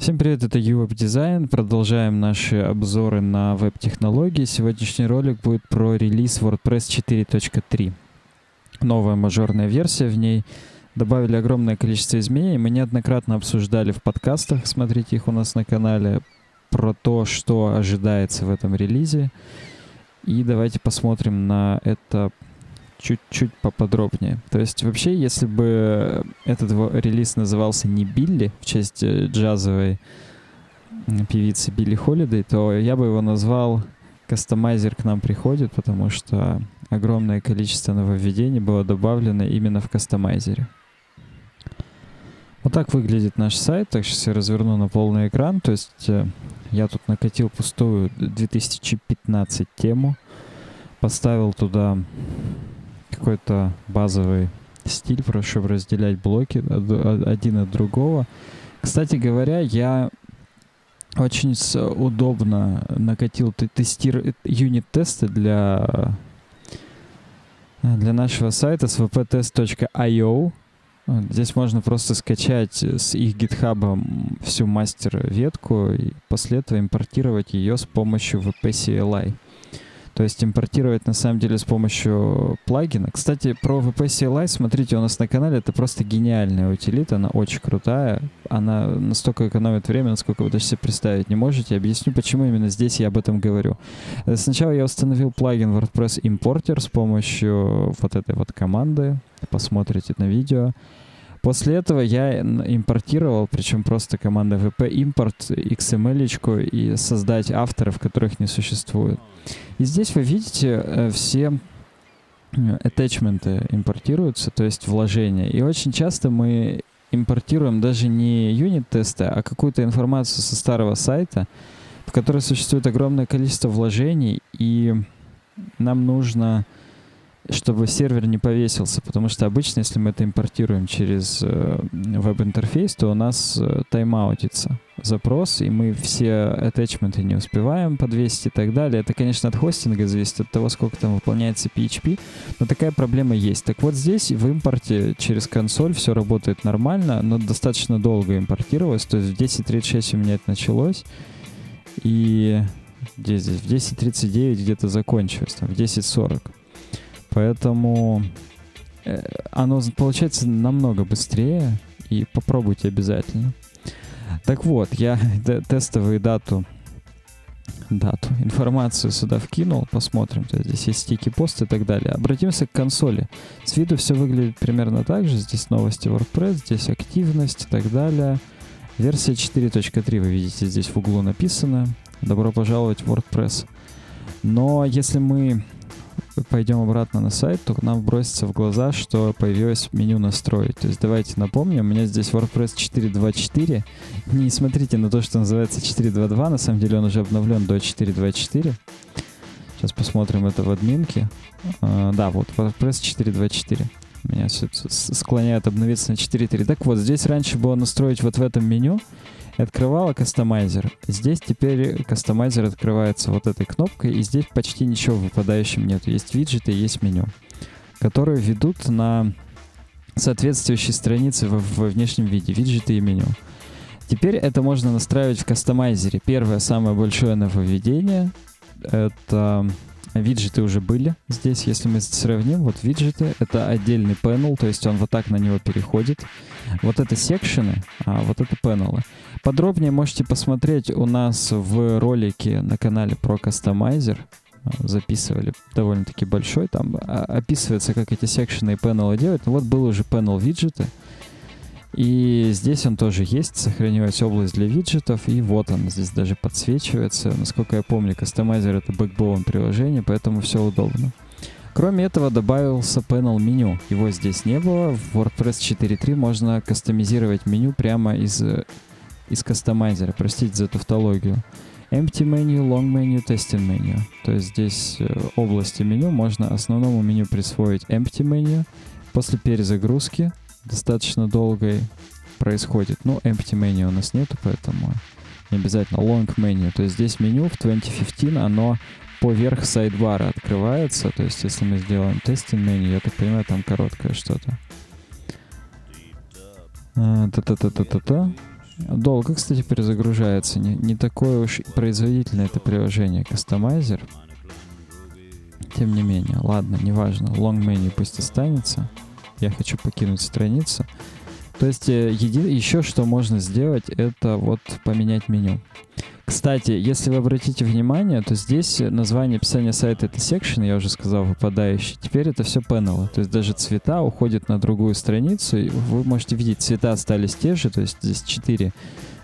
Всем привет, это UWeb Design. Продолжаем наши обзоры на веб-технологии. Сегодняшний ролик будет про релиз WordPress 4.3. Новая мажорная версия в ней. Добавили огромное количество изменений. Мы неоднократно обсуждали в подкастах, смотрите их у нас на канале, про то, что ожидается в этом релизе. И давайте посмотрим на это чуть-чуть поподробнее. То есть вообще, если бы этот релиз назывался не Билли в честь э, джазовой певицы Билли Холидей, то я бы его назвал «Кастомайзер к нам приходит», потому что огромное количество нововведений было добавлено именно в кастомайзере. Вот так выглядит наш сайт. Так сейчас я разверну на полный экран. То есть э, я тут накатил пустую 2015 тему, поставил туда какой-то базовый стиль, чтобы разделять блоки один от другого. Кстати говоря, я очень удобно накатил тестир юнит-тесты для, для нашего сайта svptest.io. Здесь можно просто скачать с их гитхаба всю мастер-ветку и после этого импортировать ее с помощью VP то есть импортировать на самом деле с помощью плагина. Кстати, про VP CLI смотрите у нас на канале. Это просто гениальная утилита. Она очень крутая. Она настолько экономит время, насколько вы даже себе представить не можете. Объясню, почему именно здесь я об этом говорю. Э, сначала я установил плагин WordPress Importer с помощью вот этой вот команды. Посмотрите на видео. После этого я импортировал, причем просто команда vp import XML и создать авторов, которых не существует. И здесь вы видите э, все attachment импортируются, то есть вложения. И очень часто мы импортируем даже не юнит-тесты, а какую-то информацию со старого сайта, в которой существует огромное количество вложений, и нам нужно чтобы сервер не повесился, потому что обычно, если мы это импортируем через э, веб-интерфейс, то у нас э, тайм-аутится запрос, и мы все attachment не успеваем подвесить и так далее. Это, конечно, от хостинга зависит, от того, сколько там выполняется PHP, но такая проблема есть. Так вот здесь в импорте через консоль все работает нормально, но достаточно долго импортировалось, то есть в 10.36 у меня это началось, и где здесь? В 10.39 где-то закончилось, там, в 10.40. Поэтому э, оно получается намного быстрее, и попробуйте обязательно. Так вот, я тестовую дату, дату, информацию сюда вкинул, посмотрим. То есть здесь есть стики, пост и так далее. Обратимся к консоли. С виду все выглядит примерно так же. Здесь новости WordPress, здесь активность и так далее. Версия 4.3 вы видите здесь в углу написано. Добро пожаловать в WordPress. Но если мы пойдем обратно на сайт, то нам бросится в глаза, что появилось меню настроить. То есть давайте напомним, у меня здесь WordPress 4.2.4. Не смотрите на то, что называется 4.2.2, на самом деле он уже обновлен до 4.2.4. Сейчас посмотрим это в админке. Uh, да, вот WordPress 4.2.4. Меня все склоняет обновиться на 4.3. Так вот, здесь раньше было настроить вот в этом меню открывала кастомайзер. Здесь теперь кастомайзер открывается вот этой кнопкой, и здесь почти ничего выпадающим нет. Есть виджеты, есть меню, которые ведут на соответствующие страницы во, во внешнем виде, виджеты и меню. Теперь это можно настраивать в кастомайзере. Первое, самое большое нововведение — это виджеты уже были здесь. Если мы сравним, вот виджеты — это отдельный panel, то есть он вот так на него переходит. Вот это секшены, а вот это панелы. Подробнее можете посмотреть у нас в ролике на канале про кастомайзер. Записывали довольно-таки большой. Там а, описывается, как эти секшены и панелы делать. Вот был уже панел виджеты. И здесь он тоже есть, сохранилась область для виджетов, и вот он здесь даже подсвечивается. Насколько я помню, кастомайзер это бэкбоун приложение, поэтому все удобно. Кроме этого добавился panel меню. Его здесь не было. В WordPress 4.3 можно кастомизировать меню прямо из из кастомайзера, простите за тавтологию. Empty menu, long menu, testing menu. То есть здесь э, области меню можно основному меню присвоить empty menu. После перезагрузки достаточно долгой происходит. Ну, empty menu у нас нету, поэтому не обязательно long menu. То есть здесь меню в 2015, оно поверх сайдбара открывается. То есть если мы сделаем testing меню, я так понимаю, там короткое что-то. Та-та-та-та-та-та. Долго, кстати, перезагружается. Не, не такое уж производительное это приложение Customizer. Тем не менее, ладно, неважно. Long menu пусть останется. Я хочу покинуть страницу. То есть э, еди... еще что можно сделать, это вот поменять меню. Кстати, если вы обратите внимание, то здесь название описания сайта это section, я уже сказал, выпадающий. Теперь это все панелы. То есть даже цвета уходят на другую страницу. И вы можете видеть, цвета остались те же, то есть здесь 4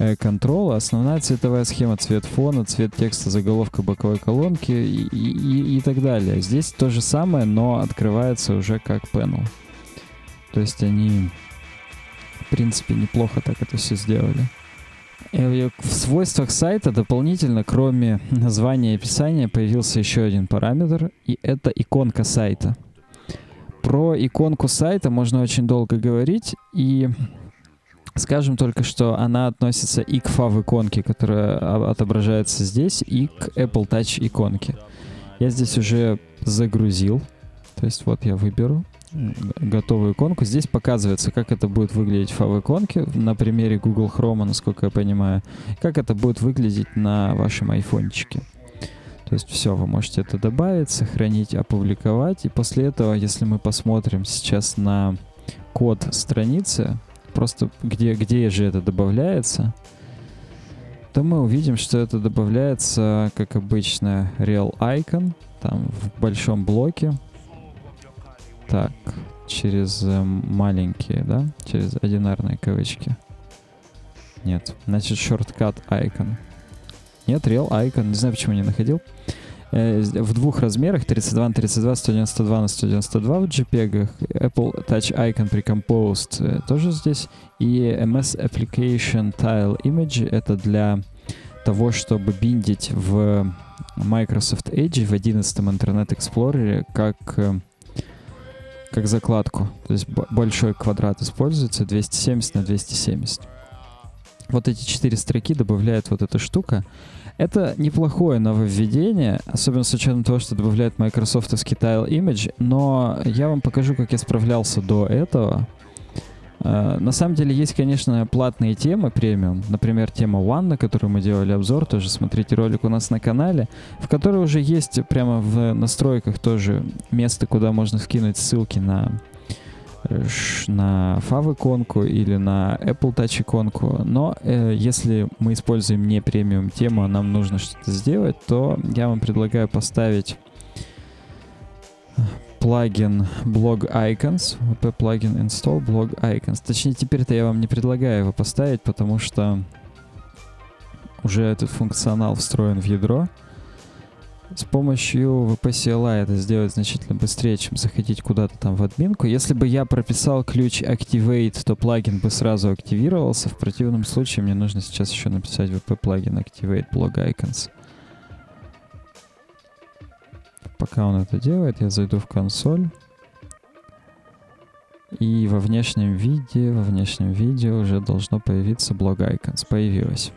э, контрола. Основная цветовая схема, цвет фона, цвет текста, заголовка боковой колонки и, и, и так далее. Здесь то же самое, но открывается уже как панел. То есть они, в принципе, неплохо так это все сделали. Э, в свойствах сайта дополнительно, кроме названия и описания, появился еще один параметр, и это иконка сайта. Про иконку сайта можно очень долго говорить, и скажем только, что она относится и к фав иконке, которая отображается здесь, и к Apple Touch иконке. Я здесь уже загрузил, то есть вот я выберу готовую иконку. Здесь показывается, как это будет выглядеть в иконке на примере Google Chrome, насколько я понимаю, как это будет выглядеть на вашем айфончике. То есть все, вы можете это добавить, сохранить, опубликовать. И после этого, если мы посмотрим сейчас на код страницы, просто где, где же это добавляется, то мы увидим, что это добавляется, как обычно, real icon, там в большом блоке. Так, через э, маленькие, да? Через одинарные кавычки. Нет. Значит, shortcut icon. Нет, real icon. Не знаю, почему не находил. Э, в двух размерах 32 на 32, 192 на 192 в JPEG. Apple Touch Icon Precomposed э, тоже здесь. И MS Application Tile Image это для того, чтобы биндить в Microsoft Edge в 11 Internet Explorer как как закладку. То есть большой квадрат используется 270 на 270. Вот эти четыре строки добавляет вот эта штука. Это неплохое нововведение, особенно с учетом того, что добавляет Microsoft Tile Image, но я вам покажу, как я справлялся до этого. Э, на самом деле есть, конечно, платные темы премиум. Например, тема One, на которую мы делали обзор, тоже смотрите ролик у нас на канале, в которой уже есть прямо в настройках тоже место, куда можно вкинуть ссылки на э, на FAV иконку или на Apple Touch иконку. Но э, если мы используем не премиум тему, а нам нужно что-то сделать, то я вам предлагаю поставить плагин Blog Icons, wp плагин install Blog Icons. Точнее, теперь-то я вам не предлагаю его поставить, потому что уже этот функционал встроен в ядро. С помощью VP CLI это сделать значительно быстрее, чем заходить куда-то там в админку. Если бы я прописал ключ Activate, то плагин бы сразу активировался. В противном случае мне нужно сейчас еще написать VP плагин Activate Blog Icons. Пока он это делает, я зайду в консоль. И во внешнем виде, во внешнем виде уже должно появиться блог Icons. Появилось.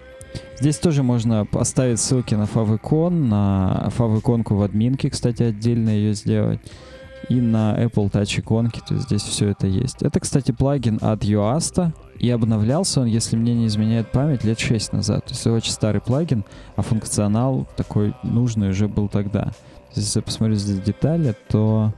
Здесь тоже можно поставить ссылки на favicon, на favicon в админке, кстати, отдельно ее сделать, и на Apple Touch иконки, то есть здесь все это есть. Это, кстати, плагин от Yoast, и обновлялся он, если мне не изменяет память, лет 6 назад. То есть очень старый плагин, а функционал такой нужный уже был тогда. Если я посмотрю здесь детали, то...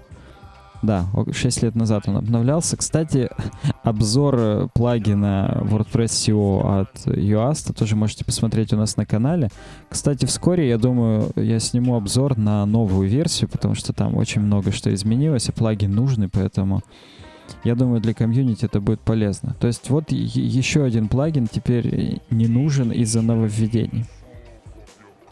Да, 6 лет назад он обновлялся. Кстати, обзор э, плагина WordPress SEO от Yoast тоже можете посмотреть у нас на канале. Кстати, вскоре, я думаю, я сниму обзор на новую версию, потому что там очень много что изменилось, и плагин нужный, поэтому я думаю, для комьюнити это будет полезно. То есть вот еще один плагин теперь не нужен из-за нововведений.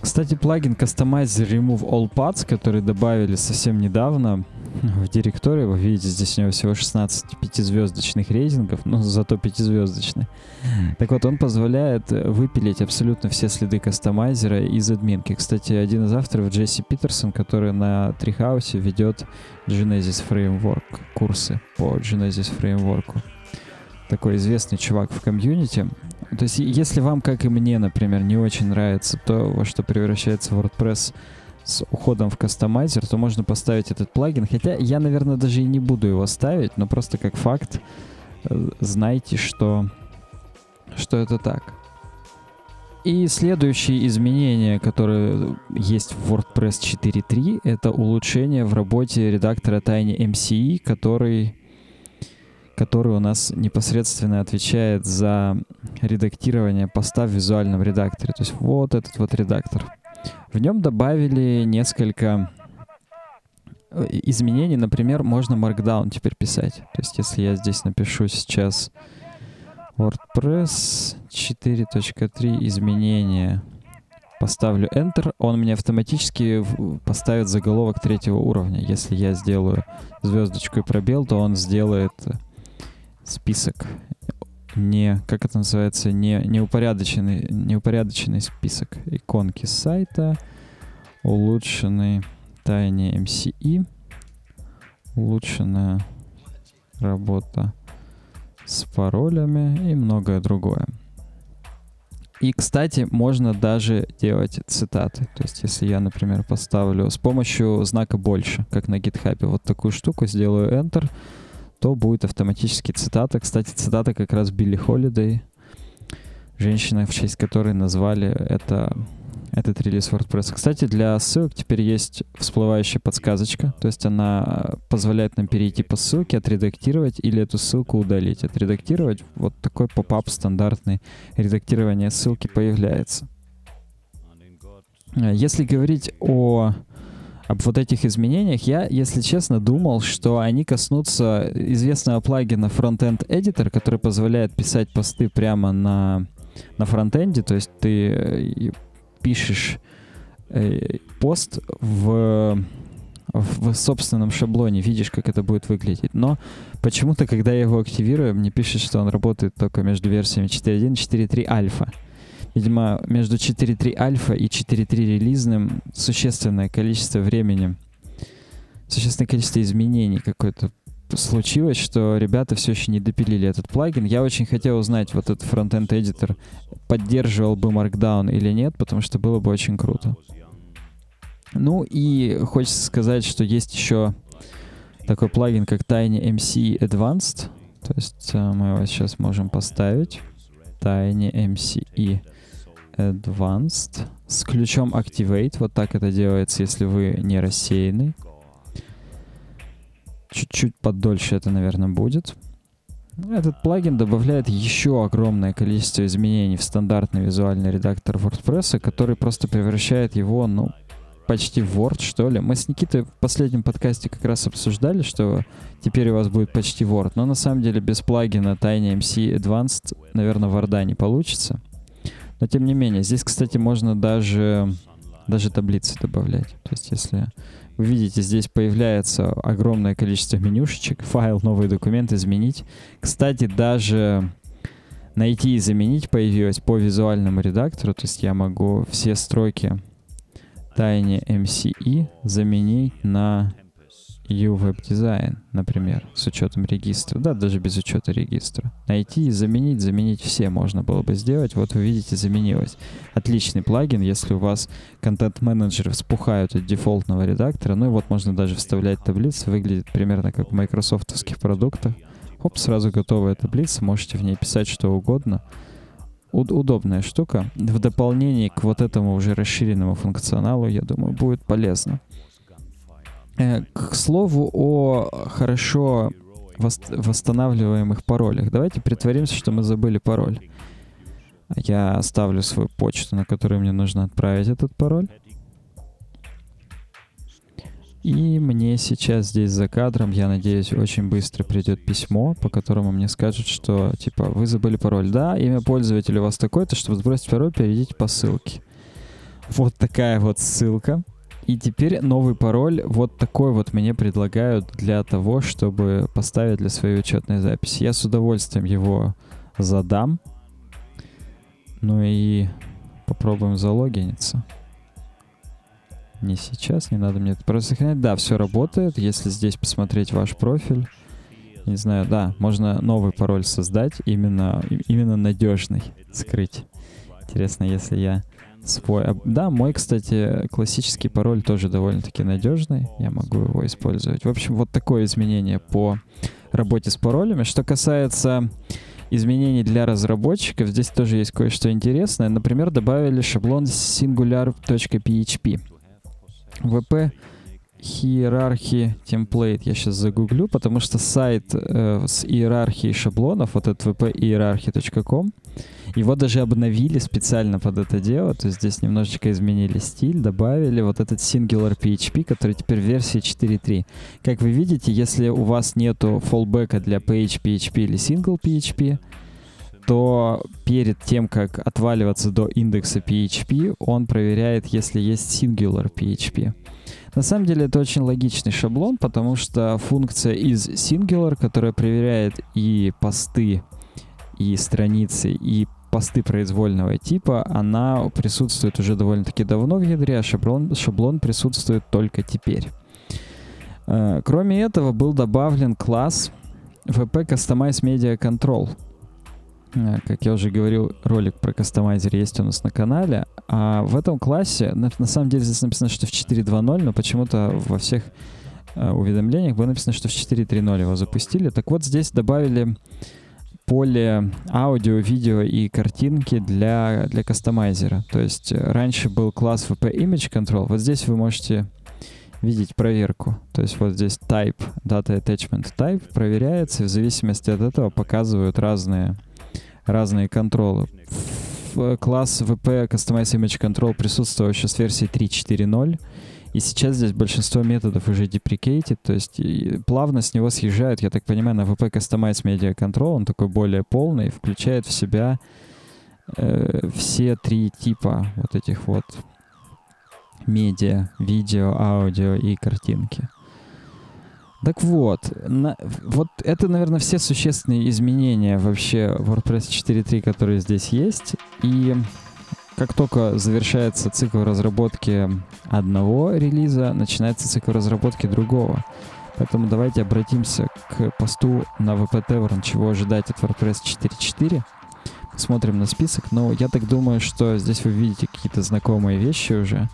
Кстати, плагин Customize Remove All Paths, который добавили совсем недавно в директорию, вы видите, здесь у него всего 16 пятизвездочных рейтингов, но зато пятизвездочный. Так вот, он позволяет выпилить абсолютно все следы кастомайзера из админки. Кстати, один из авторов, Джесси Питерсон, который на Трихаусе ведет Genesis Framework, курсы по Genesis Framework. Такой известный чувак в комьюнити. То есть, если вам, как и мне, например, не очень нравится то, во что превращается WordPress с уходом в кастомайзер, то можно поставить этот плагин. Хотя я, наверное, даже и не буду его ставить, но просто как факт э, знайте, что что это так. И следующие изменения, которые есть в WordPress 4.3, это улучшение в работе редактора Tiny MCE, который, который у нас непосредственно отвечает за редактирование поста в визуальном редакторе. То есть вот этот вот редактор. В нем добавили несколько э, изменений. Например, можно Markdown теперь писать. То есть если я здесь напишу сейчас WordPress 4.3 изменения. Поставлю Enter, он мне автоматически поставит заголовок третьего уровня. Если я сделаю звездочку и пробел, то он сделает список. Не, как это называется, не, неупорядоченный, неупорядоченный список. Иконки сайта, улучшенный Tiny MCE, улучшенная работа с паролями и многое другое. И, кстати, можно даже делать цитаты. То есть, если я, например, поставлю с помощью знака «больше», как на GitHub, вот такую штуку, сделаю Enter, то будет автоматически цитата. Кстати, цитата как раз Билли Холидей, женщина, в честь которой назвали это этот релиз WordPress. Кстати, для ссылок теперь есть всплывающая подсказочка, то есть она позволяет нам перейти по ссылке, отредактировать или эту ссылку удалить. Отредактировать, вот такой поп-ап стандартный редактирование ссылки появляется. Если говорить о об вот этих изменениях, я, если честно, думал, что они коснутся известного плагина Frontend Editor, который позволяет писать посты прямо на, на фронтенде, то есть ты э, пишешь э, пост в, в собственном шаблоне, видишь, как это будет выглядеть. Но почему-то, когда я его активирую, мне пишет, что он работает только между версиями 4.1 и 4.3 альфа. Видимо, между 4.3 альфа и 4.3 релизным существенное количество времени, существенное количество изменений какое-то случилось, что ребята все еще не допилили этот плагин. Я очень хотел узнать, вот этот фронтенд эдитор поддерживал бы Markdown или нет, потому что было бы очень круто. Ну и хочется сказать, что есть еще такой плагин, как Tiny MC Advanced. То есть э, мы его сейчас можем поставить. Tiny MCE Advanced с ключом Activate. Вот так это делается, если вы не рассеянный чуть-чуть подольше это, наверное, будет. Этот плагин добавляет еще огромное количество изменений в стандартный визуальный редактор WordPress, который просто превращает его, ну, почти в Word, что ли. Мы с Никитой в последнем подкасте как раз обсуждали, что теперь у вас будет почти Word, но на самом деле без плагина TinyMC Advanced, наверное, Word не получится. Но тем не менее, здесь, кстати, можно даже, даже таблицы добавлять. То есть если вы видите, здесь появляется огромное количество менюшечек, файл, новый документ, изменить. Кстати, даже найти и заменить появилось по визуальному редактору, то есть я могу все строки Tiny MCE заменить на U-Web Design, например, с учетом регистра. Да, даже без учета регистра. Найти и заменить, заменить все можно было бы сделать. Вот вы видите, заменилось. Отличный плагин, если у вас контент-менеджеры вспухают от дефолтного редактора. Ну и вот можно даже вставлять таблицы. Выглядит примерно как в майкрософтовских продуктах. Хоп, сразу готовая таблица. Можете в ней писать что угодно. удобная штука. В дополнение к вот этому уже расширенному функционалу, я думаю, будет полезно. Э, к слову о хорошо восстанавливаемых паролях. Давайте притворимся, что мы забыли пароль. Я оставлю свою почту, на которую мне нужно отправить этот пароль. И мне сейчас здесь за кадром, я надеюсь, очень быстро придет письмо, по которому мне скажут, что, типа, вы забыли пароль. Да, имя пользователя у вас такое-то, чтобы сбросить пароль, перейдите по ссылке. Вот такая вот ссылка. И теперь новый пароль вот такой вот мне предлагают для того, чтобы поставить для своей учетной записи. Я с удовольствием его задам. Ну и попробуем залогиниться. Не сейчас, не надо мне это просто. Да, все работает. Если здесь посмотреть ваш профиль, не знаю, да, можно новый пароль создать, именно, именно надежный, скрыть. Интересно, если я свой. Да, мой, кстати, классический пароль тоже довольно-таки надежный. Я могу его использовать. В общем, вот такое изменение по работе с паролями. Что касается изменений для разработчиков. Здесь тоже есть кое-что интересное. Например, добавили шаблон singular.php. VP hierarchy template я сейчас загуглю, потому что сайт э, с иерархией шаблонов, вот этот vphierarchy.com, его даже обновили специально под это дело, то есть здесь немножечко изменили стиль, добавили вот этот Singular PHP, который теперь в версии 4.3. Как вы видите, если у вас нету фоллбека для PHP, PHP или Single PHP, то перед тем, как отваливаться до индекса PHP, он проверяет, если есть Singular PHP. На самом деле это очень логичный шаблон, потому что функция из Singular, которая проверяет и посты, и страницы, и посты произвольного типа, она присутствует уже довольно-таки давно в ядре, а шаблон, шаблон присутствует только теперь. Э, кроме этого, был добавлен класс VP Customize Media Control. Э, как я уже говорил, ролик про кастомайзер есть у нас на канале. А в этом классе, на, на самом деле здесь написано, что в 4.2.0, но почему-то во всех э, уведомлениях было написано, что в 4.3.0 его запустили. Так вот, здесь добавили поле аудио, видео и картинки для, для кастомайзера. То есть э, раньше был класс VP Image Control. Вот здесь вы можете видеть проверку. То есть вот здесь type, data attachment type проверяется, и в зависимости от этого показывают разные, разные контролы. В класс VP Customize Image Control присутствовал еще с версии 3.4.0. И сейчас здесь большинство методов уже deprecated, то есть плавно с него съезжают, я так понимаю, на VP Customize Media Control, он такой более полный, включает в себя э, все три типа вот этих вот медиа, видео, аудио и картинки. Так вот, на, вот это, наверное, все существенные изменения вообще WordPress 4.3, которые здесь есть. И как только завершается цикл разработки одного релиза, начинается цикл разработки другого. Поэтому давайте обратимся к посту на VP Tavern, чего ожидать от WordPress 4.4. Смотрим на список, но я так думаю, что здесь вы видите какие-то знакомые вещи уже.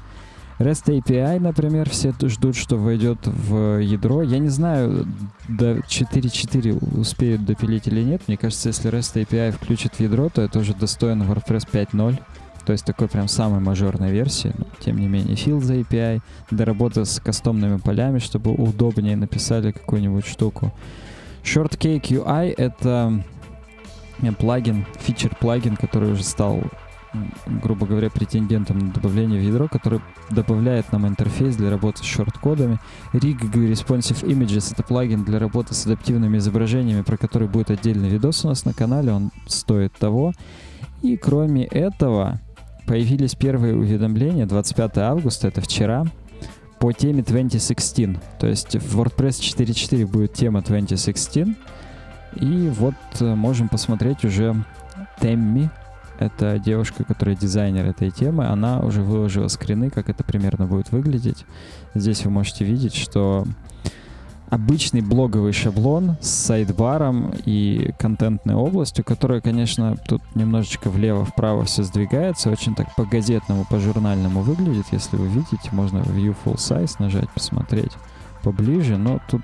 REST API, например, все ждут, что войдет в ядро. Я не знаю, до 4.4 успеют допилить или нет. Мне кажется, если REST API включит в ядро, то это уже достойно WordPress 5.0. То есть такой прям самой мажорной версии, но тем не менее Fields API, доработа с кастомными полями, чтобы удобнее написали какую-нибудь штуку. Shortcake UI — это э, плагин, фичер плагин, который уже стал грубо говоря, претендентом на добавление в ядро, который добавляет нам интерфейс для работы с шорт-кодами. Rig Responsive Images — это плагин для работы с адаптивными изображениями, про который будет отдельный видос у нас на канале, он стоит того. И кроме этого, появились первые уведомления 25 августа, это вчера, по теме 2016. То есть в WordPress 4.4 будет тема 2016. И вот э, можем посмотреть уже Темми, это девушка, которая дизайнер этой темы, она уже выложила скрины, как это примерно будет выглядеть. Здесь вы можете видеть, что обычный блоговый шаблон с сайдбаром и контентной областью, которая, конечно, тут немножечко влево-вправо все сдвигается, очень так по-газетному, по-журнальному выглядит. Если вы видите, можно View Full Size нажать, посмотреть поближе, но тут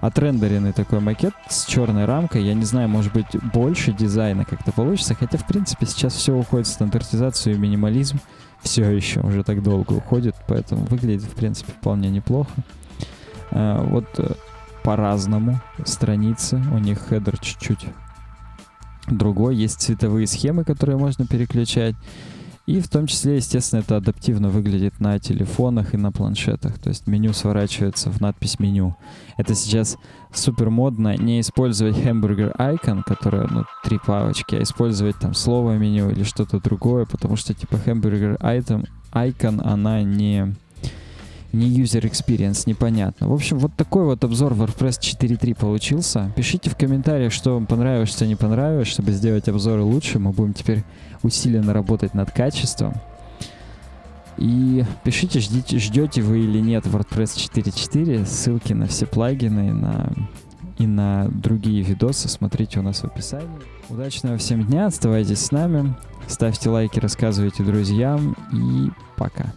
отрендеренный такой макет с черной рамкой. Я не знаю, может быть, больше дизайна как-то получится, хотя, в принципе, сейчас все уходит в стандартизацию и минимализм. Все еще уже так долго уходит, поэтому выглядит, в принципе, вполне неплохо. Э, вот э, по-разному страницы, у них header чуть-чуть другой, есть цветовые схемы, которые можно переключать. И в том числе, естественно, это адаптивно выглядит на телефонах и на планшетах. То есть меню сворачивается в надпись меню. Это сейчас супер модно не использовать hamburger icon, которая, ну, три палочки, а использовать там слово меню или что-то другое, потому что типа hamburger item, icon, она не не user experience, непонятно. В общем, вот такой вот обзор WordPress 4.3 получился. Пишите в комментариях, что вам понравилось, что не понравилось, чтобы сделать обзоры лучше. Мы будем теперь усиленно работать над качеством. И пишите, ждите, ждете вы или нет WordPress 4.4. Ссылки на все плагины на, и на другие видосы смотрите у нас в описании. Удачного всем дня, оставайтесь с нами, ставьте лайки, рассказывайте друзьям и пока.